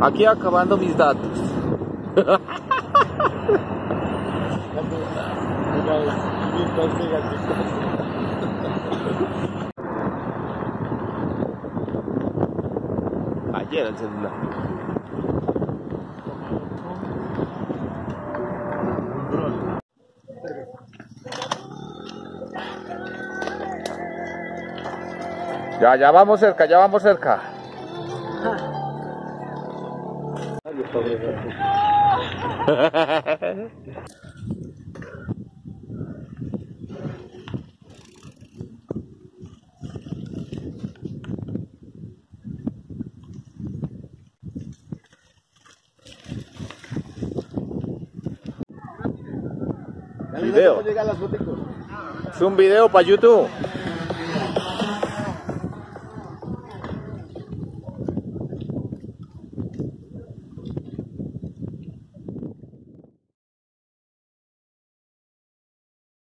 Aquí acabando mis datos. Ayer el celular. Ya, ya vamos cerca, ya vamos cerca. Video. Es un video para YouTube.